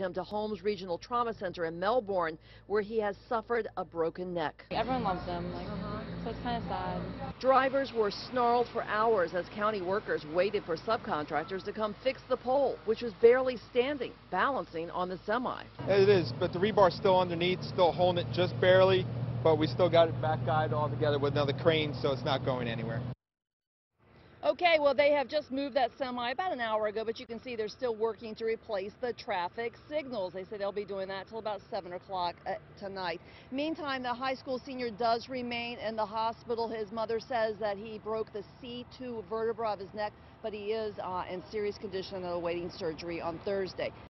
him to Holmes Regional Trauma Center in Melbourne, where he has suffered a broken neck. Everyone loves him, like, so it's kind of sad. Drivers were snarled for hours as county workers waited for subcontractors to come fix the pole, which was barely standing, balancing on the semi. It is, but the rebar's still underneath, still holding it just barely, but we still got it back guide all together with another crane, so it's not going anywhere. Okay, well, they have just moved that semi about an hour ago, but you can see they're still working to replace the traffic signals. They say they'll be doing that till about 7 o'clock uh, tonight. Meantime, the high school senior does remain in the hospital. His mother says that he broke the C2 vertebra of his neck, but he is uh, in serious condition and awaiting surgery on Thursday.